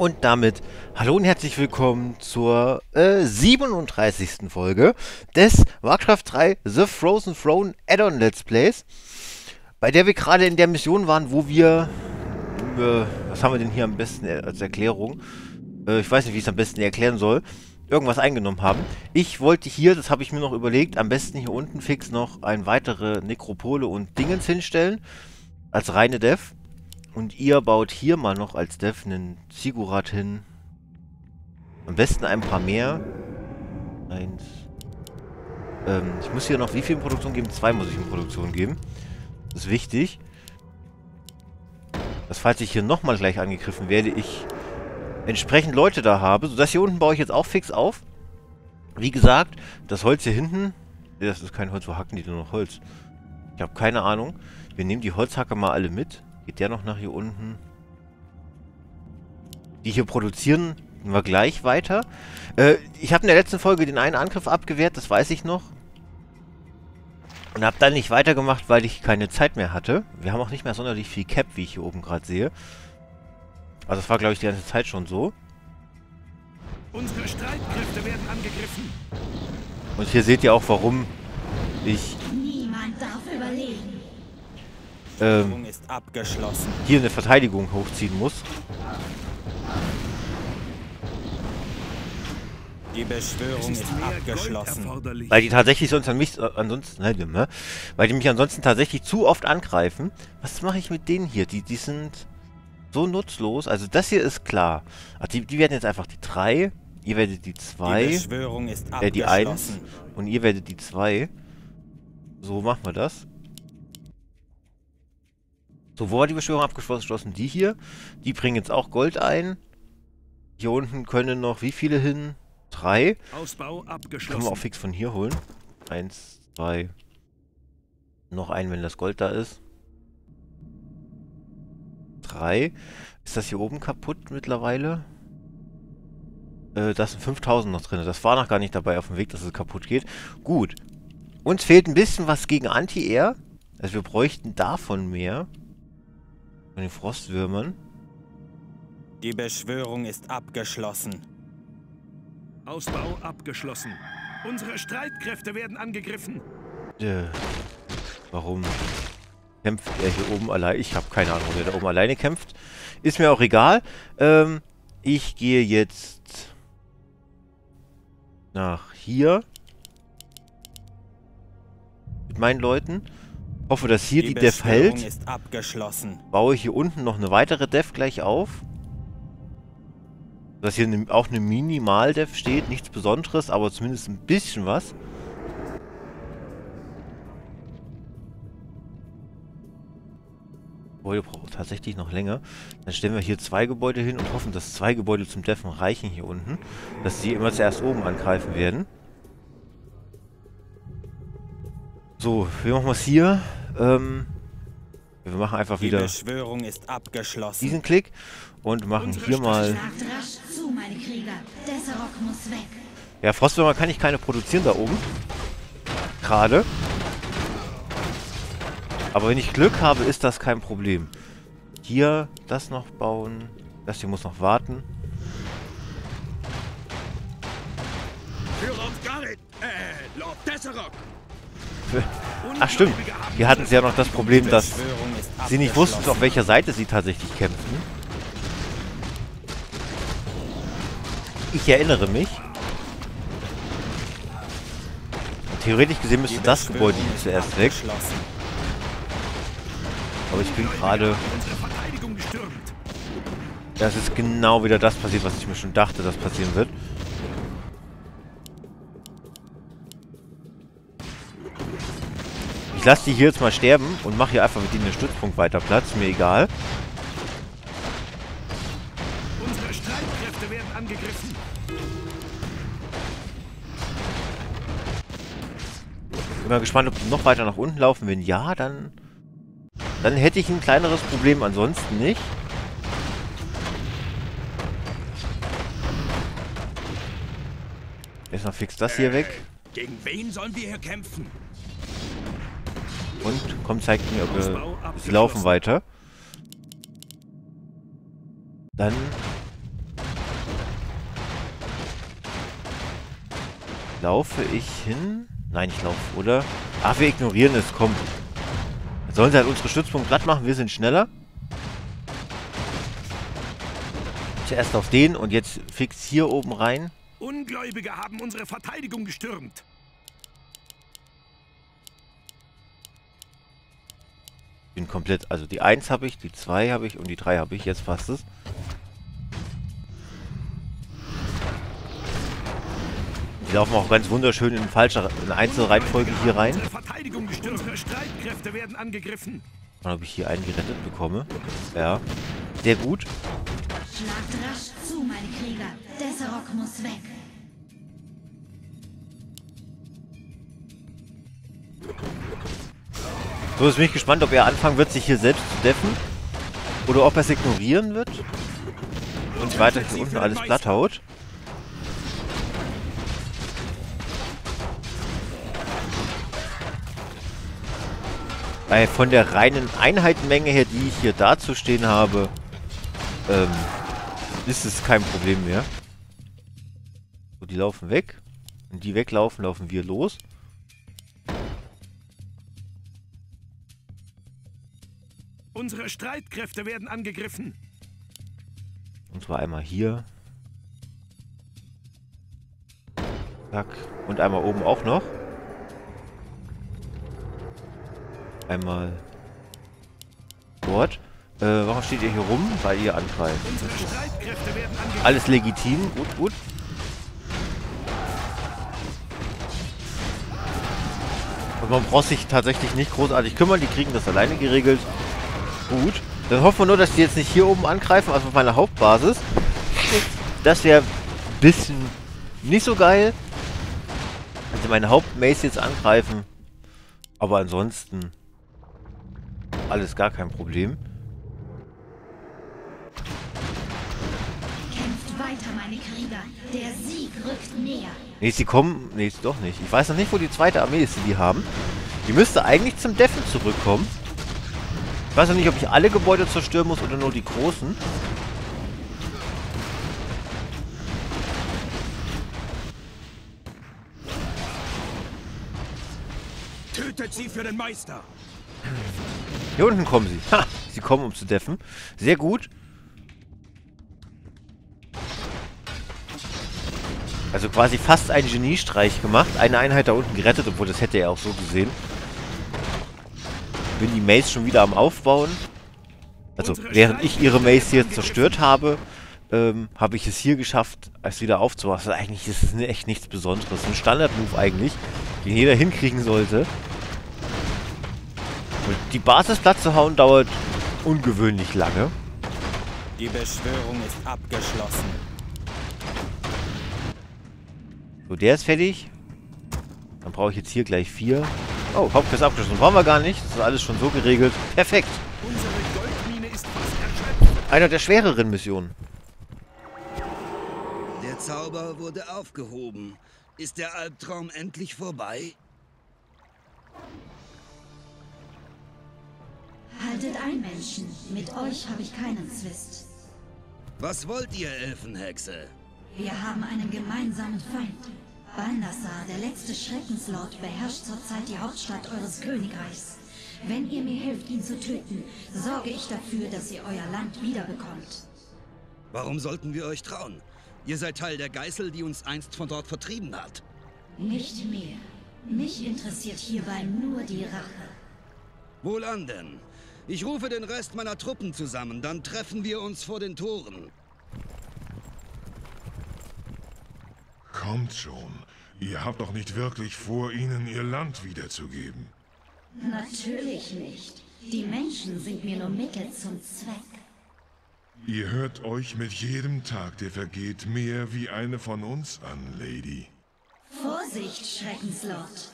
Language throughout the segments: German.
Und damit hallo und herzlich willkommen zur äh, 37. Folge des Warcraft 3 The Frozen Throne Add-on Let's Plays, bei der wir gerade in der Mission waren, wo wir, äh, was haben wir denn hier am besten als Erklärung? Äh, ich weiß nicht, wie ich es am besten erklären soll. Irgendwas eingenommen haben. Ich wollte hier, das habe ich mir noch überlegt, am besten hier unten fix noch ein weitere Nekropole und Dingens hinstellen. Als reine Dev. Und ihr baut hier mal noch als Dev einen Sigurat hin. Am besten ein paar mehr. Eins. Ähm, ich muss hier noch wie viel in Produktion geben? Zwei muss ich in Produktion geben. Das ist wichtig. Dass falls ich hier nochmal gleich angegriffen werde, ich entsprechend Leute da habe. So, das hier unten baue ich jetzt auch fix auf. Wie gesagt, das Holz hier hinten... Das ist kein Holz, wo hacken die nur noch Holz? Ich habe keine Ahnung. Wir nehmen die Holzhacker mal alle mit. Geht der noch nach hier unten? Die hier produzieren wir gleich weiter. Äh, ich habe in der letzten Folge den einen Angriff abgewehrt, das weiß ich noch. Und habe dann nicht weitergemacht, weil ich keine Zeit mehr hatte. Wir haben auch nicht mehr sonderlich viel Cap, wie ich hier oben gerade sehe. Also das war, glaube ich, die ganze Zeit schon so. Unsere Streitkräfte werden angegriffen. Und hier seht ihr auch, warum ich. Ähm, ist abgeschlossen. hier eine Verteidigung hochziehen muss. Die Beschwörung ist mehr abgeschlossen. Weil die tatsächlich sonst an mich, äh, ansonsten, ne, ne, weil die mich ansonsten tatsächlich zu oft angreifen. Was mache ich mit denen hier? Die, die sind so nutzlos. Also das hier ist klar. Ach, die, die werden jetzt einfach die 3. Ihr werdet die Die 2. Beschwörung ist Äh, die 1. abgeschlossen. Und ihr werdet die 2. So machen wir das. So, wo war die Beschwörung abgeschlossen? Die hier. Die bringen jetzt auch Gold ein. Hier unten können noch wie viele hin? Drei. Ausbau Können wir auch abgeschlossen. fix von hier holen. Eins, zwei. Noch einen, wenn das Gold da ist. Drei. Ist das hier oben kaputt mittlerweile? Äh, da sind 5000 noch drin. Das war noch gar nicht dabei auf dem Weg, dass es kaputt geht. Gut. Uns fehlt ein bisschen was gegen Anti-Air. Also wir bräuchten davon mehr. Von den Frostwürmern. Die Beschwörung ist abgeschlossen. Ausbau abgeschlossen. Unsere Streitkräfte werden angegriffen. Äh, warum kämpft er hier oben allein? Ich habe keine Ahnung, wer da oben alleine kämpft. Ist mir auch egal. Ähm, ich gehe jetzt nach hier. Mit meinen Leuten. Hoffe, dass hier die, Def Beschwörung hält. ist abgeschlossen. Baue hier unten noch eine weitere Def gleich auf. Dass hier ne, auch eine Minimal-Def steht. Nichts Besonderes, aber zumindest ein bisschen was. Gebäude braucht tatsächlich noch länger. Dann stellen wir hier zwei Gebäude hin und hoffen, dass zwei Gebäude zum Deffen reichen hier unten. Dass sie immer zuerst oben angreifen werden. So, wie machen wir es hier? Ähm, wir machen einfach Die wieder Beschwörung ist abgeschlossen. diesen Klick und machen hier mal... Ja, Frostwürmer kann ich keine produzieren da oben. Gerade. Aber wenn ich Glück habe, ist das kein Problem. Hier das noch bauen. Das hier muss noch warten. Führer auf Garrett. Äh, Lord Desserok. Ach stimmt. Hier hatten sie ja noch das Problem, dass sie nicht wussten, auf welcher Seite sie tatsächlich kämpfen. Ich erinnere mich. Theoretisch gesehen müsste das Gebäude zuerst weg. Aber ich bin gerade... Das ist genau wieder das passiert, was ich mir schon dachte, dass passieren wird. Ich lasse die hier jetzt mal sterben und mache hier einfach mit ihnen den Stützpunkt weiter Platz. Mir egal. Unsere Streitkräfte werden angegriffen. Bin mal gespannt, ob die noch weiter nach unten laufen. Wenn ja, dann... Dann hätte ich ein kleineres Problem. Ansonsten nicht. Noch fix das hier weg. Gegen wen sollen wir hier kämpfen? Und komm, zeigt mir, ob wir... Sie laufen weiter. Dann... Laufe ich hin? Nein, ich laufe, oder? Ach, wir ignorieren es, komm. Sollen sie halt unsere Stützpunkt glatt machen, wir sind schneller. Zuerst auf den und jetzt fix hier oben rein. Ungläubige haben unsere Verteidigung gestürmt. Bin komplett, also die 1 habe ich, die 2 habe ich und die 3 habe ich, jetzt passt es. Die laufen auch ganz wunderschön in falscher in Einzelreihenfolge hier rein. Unsere Verteidigung gestürmt. Unsere Streitkräfte werden angegriffen. Mal, ob ich hier einen gerettet bekomme. Ja. Sehr gut. Schlagt rasch zu, meine Krieger. Desserok muss weg. So, jetzt bin ich gespannt, ob er anfangen wird, sich hier selbst zu deffen. Oder ob er es ignorieren wird. Und weiter hier unten alles platt haut. Weil von der reinen Einheitenmenge her, die ich hier dazustehen habe, ähm, ist es kein Problem mehr. So, die laufen weg. Wenn die weglaufen, laufen wir los. Unsere Streitkräfte werden angegriffen. Und zwar einmal hier. Zack. Und einmal oben auch noch. Einmal dort. Äh, warum steht ihr hier rum? Weil ihr angreift. Alles legitim. Gut, gut. Und man braucht sich tatsächlich nicht großartig kümmern. Die kriegen das alleine geregelt. Gut. Dann hoffen wir nur, dass die jetzt nicht hier oben angreifen, also auf meiner Hauptbasis. Das wäre ein bisschen nicht so geil. Sie meine Hauptmace jetzt angreifen. Aber ansonsten alles gar kein Problem. Kämpft weiter, meine Krieger. Der Sieg rückt näher. Nee, sie kommen... Nee, doch nicht. Ich weiß noch nicht, wo die zweite Armee ist, die die haben. Die müsste eigentlich zum Deffen zurückkommen. Ich weiß noch nicht, ob ich alle Gebäude zerstören muss oder nur die großen. Tötet sie für den Meister. Hier unten kommen sie. Ha! Sie kommen, um zu deffen. Sehr gut. Also quasi fast einen Geniestreich gemacht. Eine Einheit da unten gerettet, obwohl das hätte er auch so gesehen. Bin die Maze schon wieder am Aufbauen. Also während ich ihre Maze hier zerstört habe, ähm, habe ich es hier geschafft, es wieder aufzubauen. Also eigentlich ist es echt nichts Besonderes. Ein Standard-Move eigentlich, den jeder hinkriegen sollte. Und die Basis platt zu hauen dauert ungewöhnlich lange. Die Beschwörung ist abgeschlossen. So, der ist fertig. Dann brauche ich jetzt hier gleich vier. Oh, Hauptquest abgeschlossen. Brauchen wir gar nicht. Das ist alles schon so geregelt. Perfekt. Unsere Goldmine ist fast. Einer der schwereren Missionen. Der Zauber wurde aufgehoben. Ist der Albtraum endlich vorbei? Haltet ein, Menschen. Mit euch habe ich keinen Zwist. Was wollt ihr, Elfenhexe? Wir haben einen gemeinsamen Feind. Balnassar, der letzte Schreckenslord, beherrscht zurzeit die Hauptstadt eures Königreichs. Wenn ihr mir helft, ihn zu töten, sorge ich dafür, dass ihr euer Land wiederbekommt. Warum sollten wir euch trauen? Ihr seid Teil der Geißel, die uns einst von dort vertrieben hat. Nicht mehr. Mich interessiert hierbei nur die Rache. Wohlan denn. Ich rufe den Rest meiner Truppen zusammen, dann treffen wir uns vor den Toren. Kommt schon. Ihr habt doch nicht wirklich vor, ihnen ihr Land wiederzugeben. Natürlich nicht. Die Menschen sind mir nur Mittel zum Zweck. Ihr hört euch mit jedem Tag, der vergeht, mehr wie eine von uns an, Lady. Vorsicht, Schreckenslord.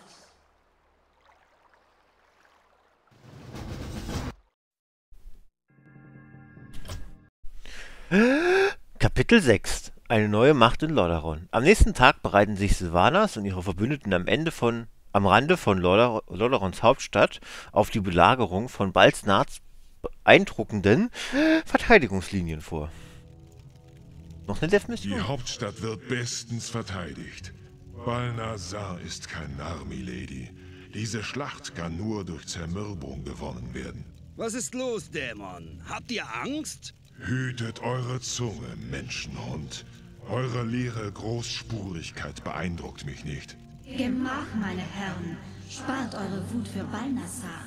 Kapitel 6. Eine neue Macht in Lordaeron. Am nächsten Tag bereiten sich Sylvanas und ihre Verbündeten am Ende von am Rande von Lorda- Lordaerons Hauptstadt auf die Belagerung von Balznards beeindruckenden Verteidigungslinien vor. Noch eine Die Death-Mission? Hauptstadt wird bestens verteidigt. Balnasar ist kein Narr, Milady. Diese Schlacht kann nur durch Zermürbung gewonnen werden. Was ist los, Dämon? Habt ihr Angst? Hütet eure Zunge, Menschenhund. Eure leere Großspurigkeit beeindruckt mich nicht. Gemach, meine Herren. Spart eure Wut für Balnassar.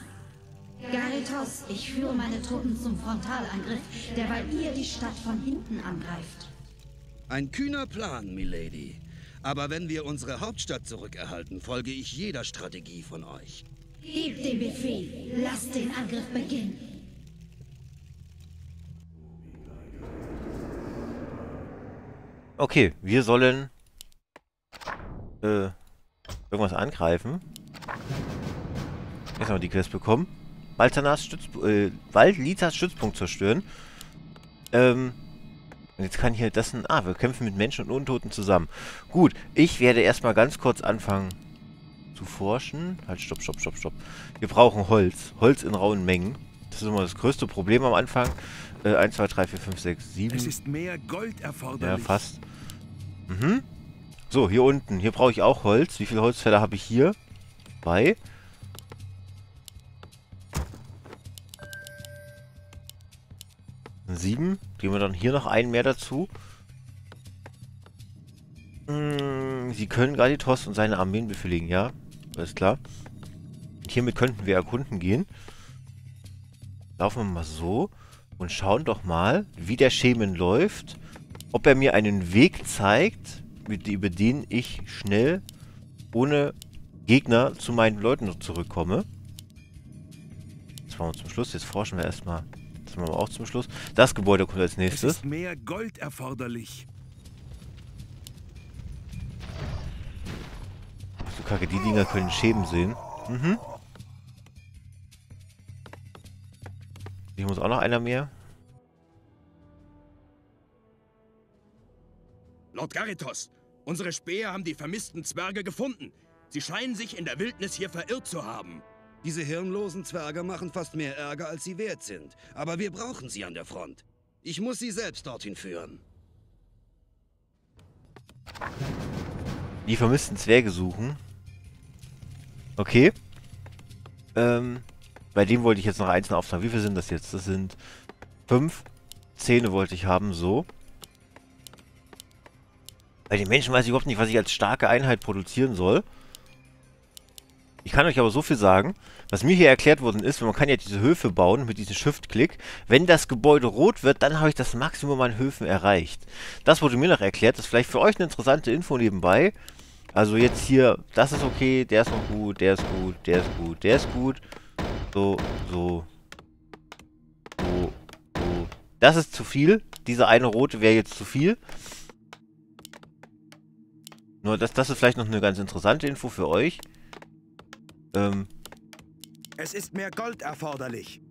Garitos, ich führe meine Truppen zum Frontalangriff, derweil ihr die Stadt von hinten angreift. Ein kühner Plan, Milady. Aber wenn wir unsere Hauptstadt zurückerhalten, folge ich jeder Strategie von euch. Gebt den Befehl. Lasst den Angriff beginnen. Okay, wir sollen äh, irgendwas angreifen. Erstmal die Quest bekommen. Baltanas Stützpunkt, äh, Stützpunkt zerstören. Ähm, und jetzt kann hier das ein... Ah, wir kämpfen mit Menschen und Untoten zusammen. Gut, ich werde erstmal ganz kurz anfangen zu forschen. Halt, stopp, stopp, stopp, stopp. Wir brauchen Holz. Holz in rauen Mengen. Das ist immer das größte Problem am Anfang. Äh, 1, 2, 3, 4, 5, 6, 7. Es ist mehr Gold erforderlich. Ja, fast. Mhm. So, hier unten. Hier brauche ich auch Holz. Wie viele Holzfäller habe ich hier? Zwei. Sieben. Geben wir dann hier noch einen mehr dazu. Hm, Sie können Galitos und seine Armeen befehligen, ja. Alles klar. Und hiermit könnten wir erkunden gehen. Laufen wir mal so und schauen doch mal, wie der Schemen läuft. Ob er mir einen Weg zeigt, mit, über den ich schnell ohne Gegner zu meinen Leuten zurückkomme. Das machen wir zum Schluss. Jetzt forschen wir erstmal. Das machen wir auch zum Schluss. Das Gebäude kommt als Es nächstes. ist mehr Gold erforderlich. Ach du Kacke, die Dinger können Schäben sehen. Mhm. Hier muss auch noch einer mehr. Lord Garitos, unsere Späher haben die vermissten Zwerge gefunden. Sie scheinen sich in der Wildnis hier verirrt zu haben. Diese hirnlosen Zwerge machen fast mehr Ärger, als sie wert sind. Aber wir brauchen sie an der Front. Ich muss sie selbst dorthin führen. Die vermissten Zwerge suchen. Okay. Ähm, bei dem wollte ich jetzt noch einzeln auftragen. Wie viele sind das jetzt? Das sind fünf. Zähne wollte ich haben, so. Bei den Menschen weiß ich überhaupt nicht, was ich als starke Einheit produzieren soll. Ich kann euch aber so viel sagen, was mir hier erklärt worden ist, man kann ja diese Höfe bauen mit diesem Shift-Klick. Wenn das Gebäude rot wird, dann habe ich das Maximum an Höfen erreicht. Das wurde mir noch erklärt, das ist vielleicht für euch eine interessante Info nebenbei. Also jetzt hier, das ist okay, der ist noch gut, der ist gut, der ist gut, der ist gut. So, so, so, so. Das ist zu viel. Diese eine rote wäre jetzt zu viel. Nur das, das ist vielleicht noch eine ganz interessante Info für euch. Ähm, Es ist mehr Gold erforderlich.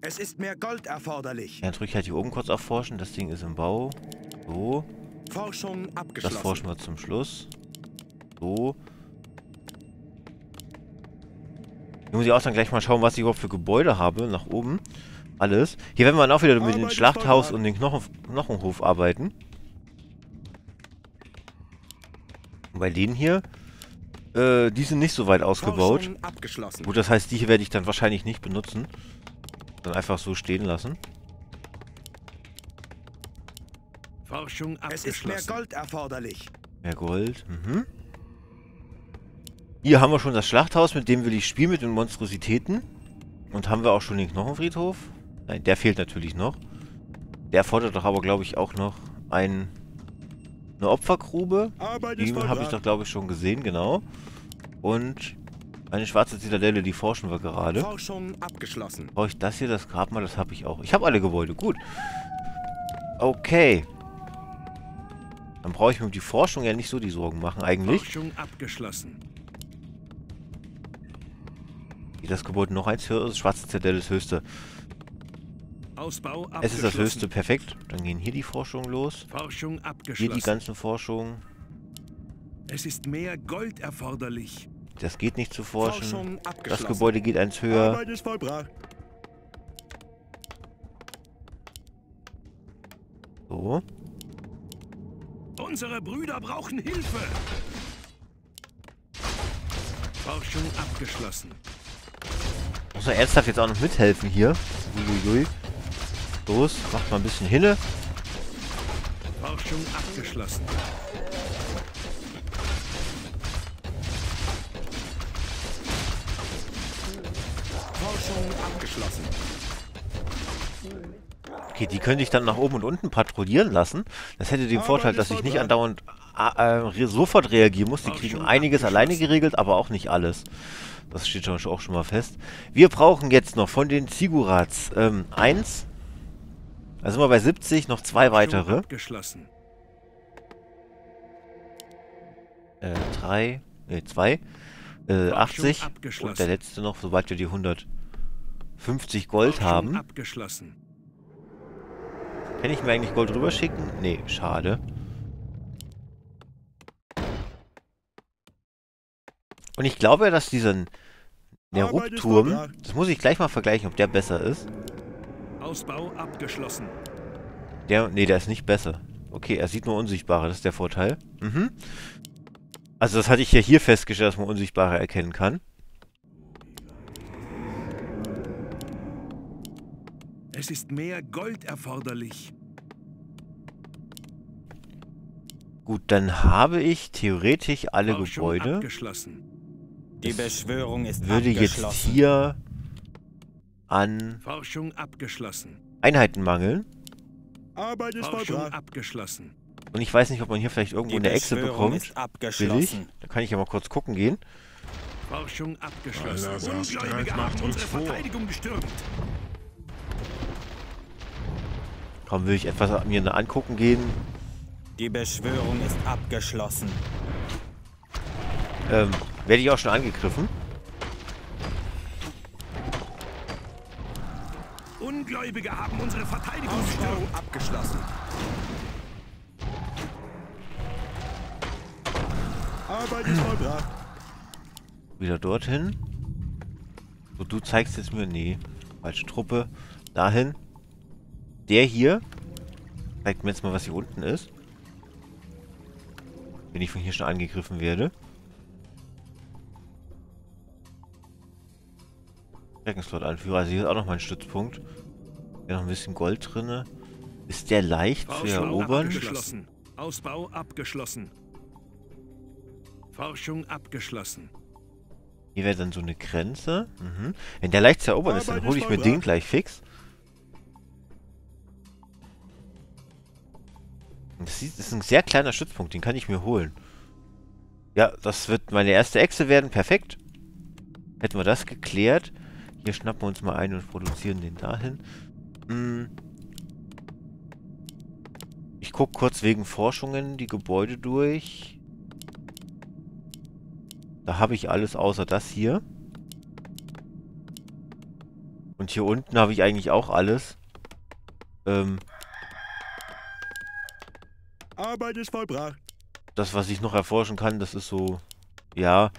Es ist mehr Gold erforderlich. ja, dann drücke ich halt hier oben kurz auf Forschen. Das Ding ist im Bau. So. Forschung Das abgeschlossen. forschen wir zum Schluss. So. Hier muss ich auch dann gleich mal schauen, was ich überhaupt für Gebäude habe. Nach oben. Alles. Hier werden wir dann auch wieder mit dem Schlachthaus und dem Knochen Knochenhof arbeiten. Und bei denen hier, äh, die sind nicht so weit ausgebaut. Abgeschlossen. Gut, das heißt, die hier werde ich dann wahrscheinlich nicht benutzen. Dann einfach so stehen lassen. Forschung Es ist mehr abgeschlossen. Gold erforderlich. Mehr Gold. Mhm. Hier haben wir schon das Schlachthaus, mit dem will ich spielen, mit den Monstrositäten. Und haben wir auch schon den Knochenfriedhof? Nein, der fehlt natürlich noch. Der fordert doch aber, glaube ich, auch noch ein, eine Opfergrube. Die habe ich doch, glaube ich, schon gesehen, genau. Und eine schwarze Zitadelle, die forschen wir gerade. Forschung abgeschlossen. Brauche ich das hier, das Grabmal, das habe ich auch. Ich habe alle Gebäude, gut. Okay. Dann brauche ich mir um die Forschung ja nicht so die Sorgen machen, eigentlich. Forschung abgeschlossen. Das Gebäude noch eins höher? Das schwarze Zitadelle ist das höchste. Ausbau. Es ist das höchste, perfekt. Dann gehen hier die Forschungen los. Forschung Hier die ganzen Forschungen. Es ist mehr Gold erforderlich. Das geht nicht zu forschen. Forschung Das. Gebäude geht eins höher. Arbeit ist vollbracht. So. Unsere Brüder brauchen Hilfe. Forschung abgeschlossen. Muss er ernsthaft jetzt auch noch mithelfen hier? Uiuiui. Los, macht mal ein bisschen hinne. Forschung abgeschlossen. Forschung abgeschlossen. Okay, die könnte ich dann nach oben und unten patrouillieren lassen. Das hätte den Vorteil, dass ich nicht andauernd äh, äh, sofort reagieren muss. Die kriegen einiges alleine geregelt, aber auch nicht alles. Das steht schon, auch schon mal fest. Wir brauchen jetzt noch von den Sigurats ähm, eins. Da sind wir bei 70, noch zwei weitere. Äh, drei, ne, zwei. Äh, 80. Und der letzte noch, sobald wir die 150 Gold haben. Kann ich mir eigentlich Gold rüberschicken? Nee, schade. Und ich glaube, dass diesen Nerub-Turm, das muss ich gleich mal vergleichen, ob der besser ist. Ausbau abgeschlossen. Der, nee, der ist nicht besser. Okay, er sieht nur Unsichtbare, das ist der Vorteil. Mhm. Also das hatte ich ja hier festgestellt, dass man Unsichtbare erkennen kann. Es ist mehr Gold erforderlich. Gut, dann habe ich theoretisch alle Gebäude. abgeschlossen. Die Beschwörung ist Würde jetzt hier an Forschung abgeschlossen. Einheiten mangeln. Arbeit ist Forschung abgeschlossen. Und ich weiß nicht, ob man hier vielleicht irgendwo eine Echse bekommt. ist Billig. Da kann ich ja mal kurz gucken gehen. Forschung abgeschlossen. Ungläubige macht unsere vor. Verteidigung gestürmt. Kaum will ich etwas mir angucken gehen. Die Beschwörung ist abgeschlossen. Ähm, werde ich auch schon angegriffen. Ungläubige haben unsere Verteidigung gestürmt. abgeschlossen. Arbeit ist vollbracht. Wieder dorthin. So, du zeigst jetzt mir... Nee, falsche Truppe. Dahin. Der hier. Zeigt mir jetzt mal, was hier unten ist. Wenn ich von hier schon angegriffen werde. Schreckenslot-Anführer. Also hier ist auch noch mein Stützpunkt. Hier noch ein bisschen Gold drinne. Ist der leicht zu Forschung erobern? abgeschlossen. Ausbau abgeschlossen. Forschung abgeschlossen. Hier wäre dann so eine Grenze. Mhm. Wenn der leicht zu erobern ist, dann hole ich mir den gleich fix. Das ist ein sehr kleiner Stützpunkt, den kann ich mir holen. Ja, das wird meine erste Echse werden. Perfekt. Hätten wir das geklärt. Hier schnappen wir uns mal ein und produzieren den dahin. Hm. Ich gucke kurz wegen Forschungen die Gebäude durch. Da habe ich alles außer das hier. Und hier unten habe ich eigentlich auch alles. Ähm, Arbeit ist vollbracht. das, was ich noch erforschen kann, das ist so... Ja,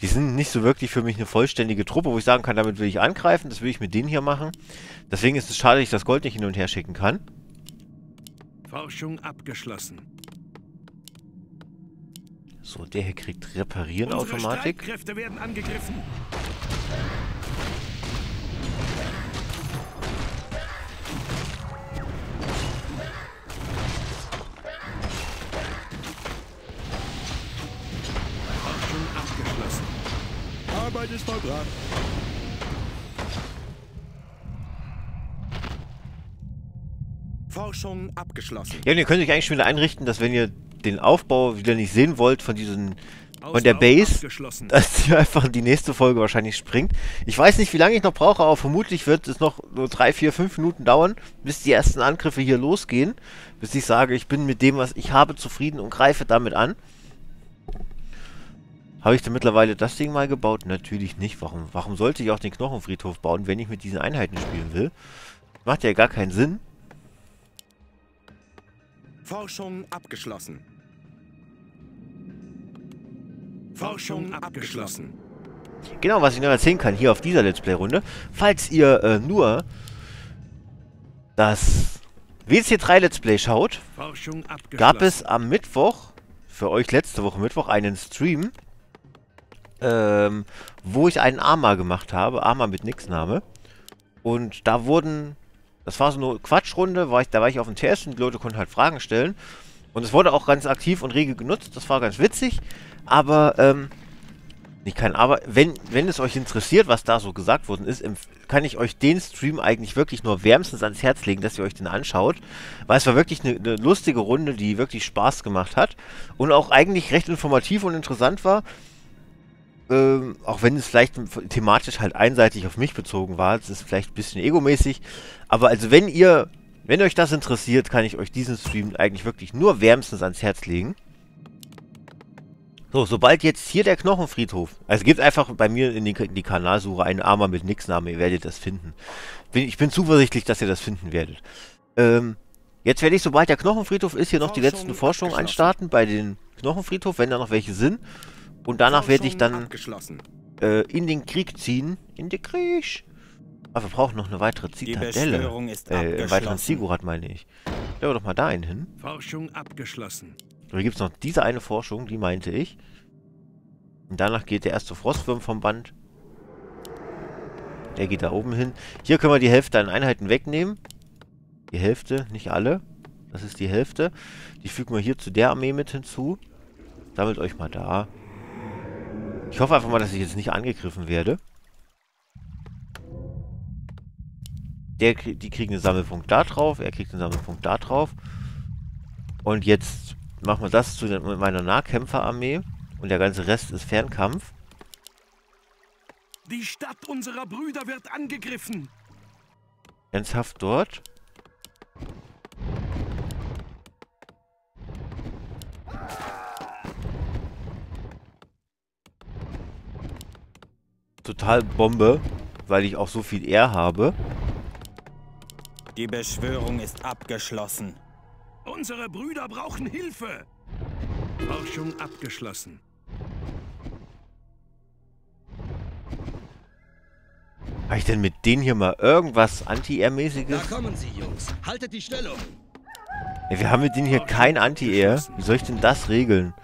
die sind nicht so wirklich für mich eine vollständige Truppe, wo ich sagen kann, damit will ich angreifen. Das will ich mit denen hier machen. Deswegen ist es schade, dass ich das Gold nicht hin und her schicken kann. Forschung abgeschlossen. So, der hier kriegt Reparieren Unsere Automatik. Streitkräfte werden angegriffen. Arbeit ist vollbracht. Forschung abgeschlossen. Ja, und ihr könnt euch eigentlich schon wieder einrichten, dass wenn ihr den Aufbau wieder nicht sehen wollt von diesen von der Base, dass ihr einfach in die nächste Folge wahrscheinlich springt. Ich weiß nicht, wie lange ich noch brauche, aber vermutlich wird es noch nur drei, vier, fünf Minuten dauern, bis die ersten Angriffe hier losgehen. Bis ich sage, ich bin mit dem, was ich habe, zufrieden und greife damit an. Habe ich denn mittlerweile das Ding mal gebaut? Natürlich nicht. Warum, warum sollte ich auch den Knochenfriedhof bauen, wenn ich mit diesen Einheiten spielen will? Macht ja gar keinen Sinn. Forschung abgeschlossen. Forschung abgeschlossen. Genau, was ich noch erzählen kann hier auf dieser Let's Play-Runde. Falls ihr äh, nur das WC3 Let's Play schaut, gab es am Mittwoch, für euch letzte Woche Mittwoch, einen Stream. Ähm, wo ich einen Arma gemacht habe. Arma mit Nix-Name. Und da wurden, das war so eine Quatschrunde, war ich, da war ich auf dem TS und die Leute konnten halt Fragen stellen. Und es wurde auch ganz aktiv und rege genutzt, das war ganz witzig. Aber, ähm, nicht kein Aber, wenn, wenn es euch interessiert, was da so gesagt worden ist, kann ich euch den Stream eigentlich wirklich nur wärmstens ans Herz legen, dass ihr euch den anschaut. Weil es war wirklich eine, eine lustige Runde, die wirklich Spaß gemacht hat. Und auch eigentlich recht informativ und interessant war. Ähm, auch wenn es vielleicht thematisch halt einseitig auf mich bezogen war. Es ist vielleicht ein bisschen egomäßig. Aber also wenn ihr, wenn euch das interessiert, kann ich euch diesen Stream eigentlich wirklich nur wärmstens ans Herz legen. So, sobald jetzt hier der Knochenfriedhof, also gebt einfach bei mir in die, in die Kanalsuche einen Armer mit Nix-Name, ihr werdet das finden. Bin, ich bin zuversichtlich, dass ihr das finden werdet. Ähm, jetzt werde ich, sobald der Knochenfriedhof ist, hier noch die letzten Forschungen anstarten bei den Knochenfriedhof, wenn da noch welche sind. Und danach werde ich dann äh, in den Krieg ziehen. In den Krieg. Aber wir brauchen noch eine weitere Zitadelle. Äh, einen weiteren Ziggurat, meine ich. Stellen wir doch mal da einen hin. Forschung abgeschlossen. Hier gibt es noch diese eine Forschung, die meinte ich. Und danach geht der erste Frostwurm vom Band. Der geht da oben hin. Hier können wir die Hälfte an Einheiten wegnehmen. Die Hälfte, nicht alle. Das ist die Hälfte. Die fügen wir hier zu der Armee mit hinzu. Sammelt euch mal da. Ich hoffe einfach mal, dass ich jetzt nicht angegriffen werde. Der, die kriegen einen Sammelpunkt da drauf. Er kriegt einen Sammelpunkt da drauf. Und jetzt machen wir das zu meiner Nahkämpferarmee. Und der ganze Rest ist Fernkampf. Die Stadt unserer Brüder wird angegriffen. Ernsthaft dort? Total Bombe, weil ich auch so viel R habe. Die Beschwörung ist abgeschlossen. Unsere Brüder brauchen Hilfe. Forschung abgeschlossen. Habe ich denn mit denen hier mal irgendwas Anti-Air-mäßiges? Da kommen sie, Jungs. Haltet die Stellung. Ja, wir haben mit denen hier kein Anti-Air. Wie soll ich denn das regeln?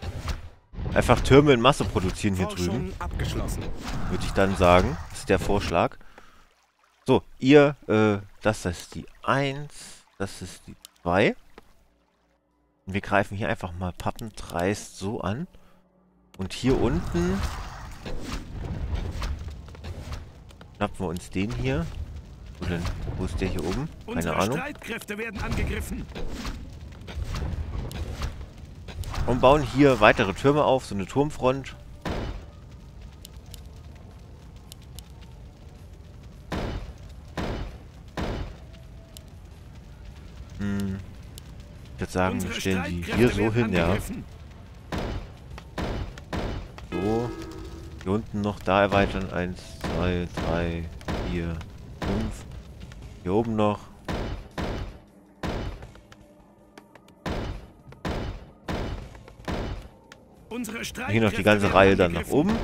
Einfach Türme in Masse produzieren hier drüben. Würde ich dann sagen. Das ist der Vorschlag. So, ihr, äh, das ist die 1. Das ist die 2. Und wir greifen hier einfach mal pappendreist so an. Und hier unten schnappen wir uns den hier. Wo denn? Wo ist der hier oben? Keine Unsere Ahnung. Und bauen hier weitere Türme auf, so eine Turmfront. Hm. Ich würde sagen, wir stellen die hier so hin, ja. So. Hier unten noch da erweitern. Eins, zwei, drei, vier, fünf. Hier oben noch. Hier noch die ganze Reihe dann nach oben.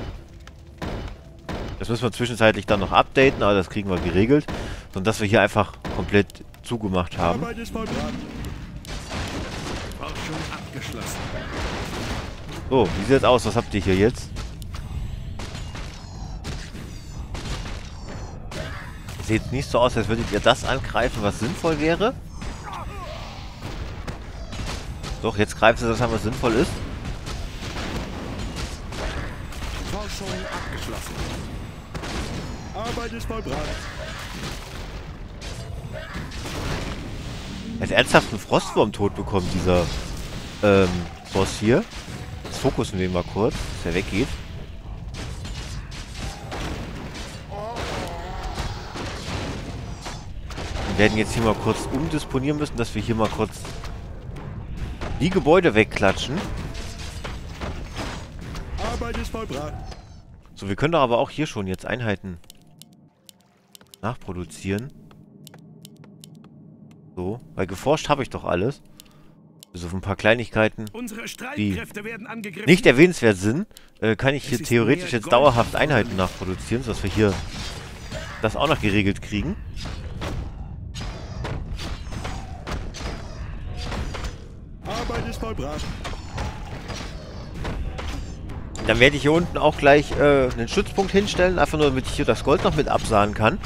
Das müssen wir zwischenzeitlich dann noch updaten, aber das kriegen wir geregelt. Und dass wir hier einfach komplett zugemacht haben. So, wie sieht es aus? Was habt ihr hier jetzt? Sieht nicht so aus, als würdet ihr das angreifen, was sinnvoll wäre. Doch, jetzt greift ihr das an, was sinnvoll ist. Forschung abgeschlossen. Arbeit ist vollbracht. Er hat ernsthaft einen Frostwurm tot bekommen, dieser ähm, Boss hier. Jetzt fokussen wir ihn mal kurz, dass er weggeht. Wir werden jetzt hier mal kurz umdisponieren müssen, dass wir hier mal kurz die Gebäude wegklatschen. Arbeit ist vollbracht. So, wir können doch aber auch hier schon jetzt Einheiten nachproduzieren. So, weil geforscht habe ich doch alles. Bis auf ein paar Kleinigkeiten, die nicht erwähnenswert sind, äh, kann ich hier theoretisch jetzt dauerhaft Einheiten nachproduzieren, sodass wir hier das auch noch geregelt kriegen. Arbeit ist vollbracht. Dann werde ich hier unten auch gleich äh, einen Stützpunkt hinstellen, einfach nur damit ich hier das Gold noch mit absahen kann.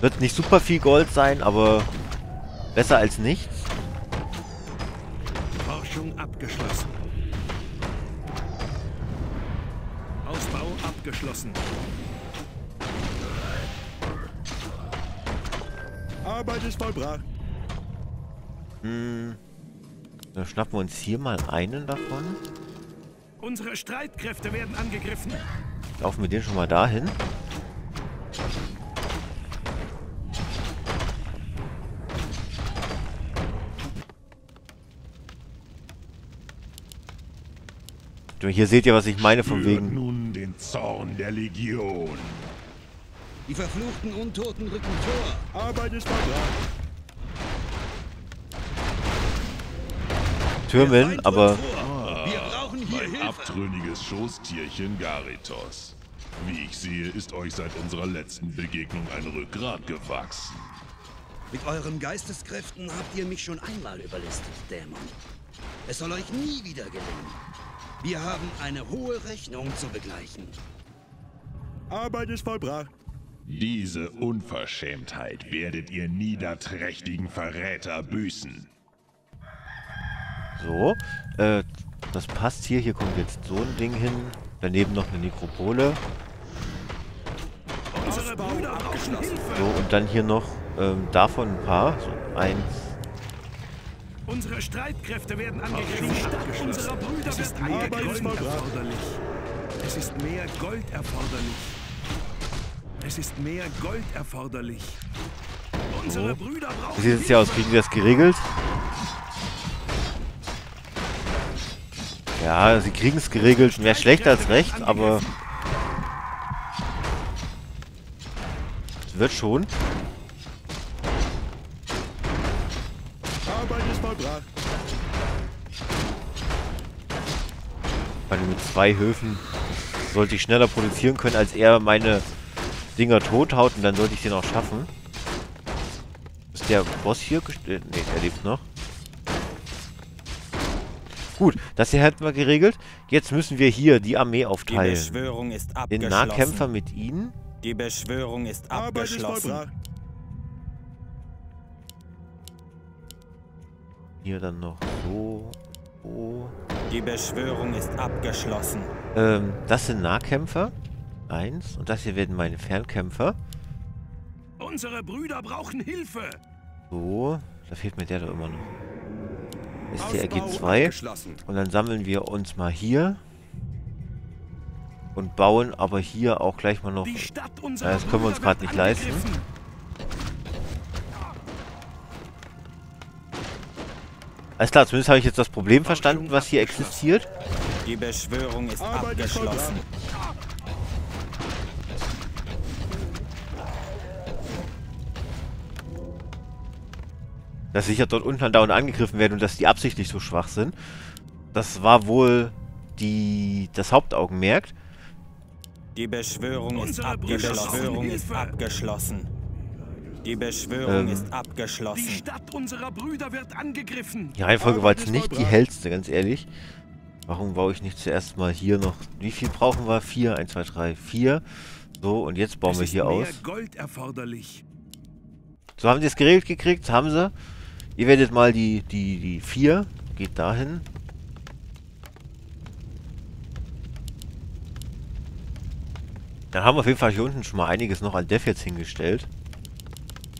Wird nicht super viel Gold sein, aber besser als nichts. Forschung abgeschlossen. Ausbau abgeschlossen. Arbeit ist vollbracht. Hm. Dann schnappen wir uns hier mal einen davon. Unsere Streitkräfte werden angegriffen. Laufen wir den schon mal dahin. Hier seht ihr, was ich meine, von wegen... nun den Zorn der Legion. Die verfluchten Untoten rücken vor. Arbeit ist vollbracht. Türmen, aber abtrünniges Schoßtierchen Garitos. Wie ich sehe, ist euch seit unserer letzten Begegnung ein Rückgrat gewachsen. Mit euren Geisteskräften habt ihr mich schon einmal überlistet, Dämon. Es soll euch nie wieder gelingen. Wir haben eine hohe Rechnung zu begleichen. Arbeit ist vollbracht. Diese Unverschämtheit werdet ihr niederträchtigen Verräter büßen. so. Äh, das passt hier. Hier kommt jetzt so ein Ding hin. Daneben noch eine Nekropole. So, und dann hier noch ähm, davon ein paar. So, eins. Unsere Streitkräfte werden angegriffen. Die Stadt unserer Brüder es ist mehr Gold erforderlich. Es ist mehr Gold erforderlich. Es ist mehr Gold erforderlich. Unsere Brüder Wie brauchen sieht es hier aus? Kriegen wir das geregelt? Ja, sie kriegen es geregelt. Mehr schlecht als recht, aber... Es wird schon. Weil mit zwei Höfen sollte ich schneller produzieren können, als er meine Dinger tothaut und dann sollte ich den auch schaffen. Ist der Boss hier gestellt? Ne, er lebt noch. Gut, das hier hätten wir geregelt. Jetzt müssen wir hier die Armee Die aufteilen. Beschwörung ist Den. Nahkämpfer mit ihnen. Die Beschwörung ist abgeschlossen. Hier dann noch so. so. Die Beschwörung ist abgeschlossen. Ähm, das sind Nahkämpfer. Eins. Und das hier werden meine Fernkämpfer. Unsere Brüder brauchen Hilfe. So. Da fehlt mir der da immer noch. Ist Ausbau RG2. abgeschlossen. Und dann sammeln wir uns mal hier. Und bauen aber hier auch gleich mal noch... Die Ja, das können wir uns wird nicht leisten. Alles klar, zumindest habe ich jetzt das Problem verstanden, was hier existiert. Die Beschwörung ist abgeschlossen. Dass sicher dort unten dauernd angegriffen werden und dass die absichtlich so schwach sind. Das war wohl die, das Hauptaugenmerk. Die Beschwörung ist. Die abgeschlossen. Die Beschwörung Ähm. ist Die abgeschlossen. Stadt unserer Brüder wird angegriffen. Die Reihenfolge war jetzt nicht die hellste, ganz ehrlich. Warum baue ich nicht zuerst mal hier noch... Wie viel brauchen wir? Vier, eins, zwei, drei, vier. So, und jetzt bauen es wir ist hier mehr aus. Gold erforderlich. So, haben sie es geregelt gekriegt? Haben sie. Ihr werdet mal die, die, die vier. Geht dahin. Dann haben wir auf jeden Fall hier unten schon mal einiges noch an Def jetzt hingestellt.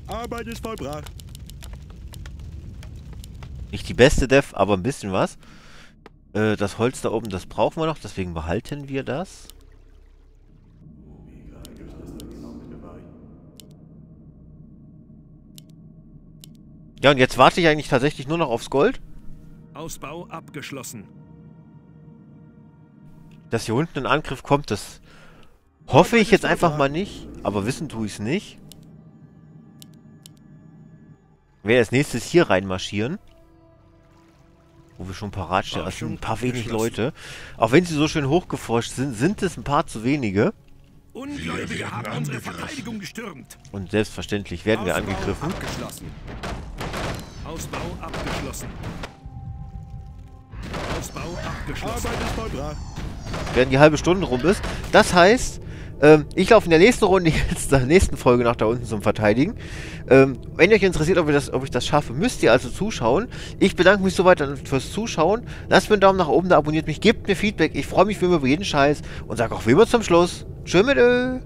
Arbeit ist vollbracht. Nicht die beste Def, aber ein bisschen was. Äh, das Holz da oben, das brauchen wir noch, deswegen behalten wir das. Ja, und jetzt warte ich eigentlich tatsächlich nur noch aufs Gold. Ausbau abgeschlossen. Dass hier unten ein Angriff kommt, das hoffe ich jetzt einfach mal nicht. Aber wissen tue ich es nicht. Wer als nächstes hier reinmarschieren. Wo wir schon parat stehen. Das sind ein paar wenig Leute. Auch wenn sie so schön hochgeforscht sind, sind es ein paar zu wenige. Ungläubige haben unsere. Verteidigung gestürmt. Und selbstverständlich werden wir angegriffen. Ausbau abgeschlossen. Ausbau abgeschlossen. Arbeit ist vollbracht. während die halbe Stunde rum ist. Das heißt, ähm, ich laufe in der nächsten Runde jetzt, in der nächsten Folge nach da unten zum Verteidigen. Ähm, wenn euch interessiert, ob, das, ob ich das schaffe, müsst ihr also zuschauen. Ich bedanke mich soweit fürs Zuschauen. Lasst mir einen Daumen nach oben da, abonniert mich, gebt mir Feedback. Ich freue mich wie immer über jeden Scheiß und sage auch wie immer zum Schluss. Tschö mit Ö.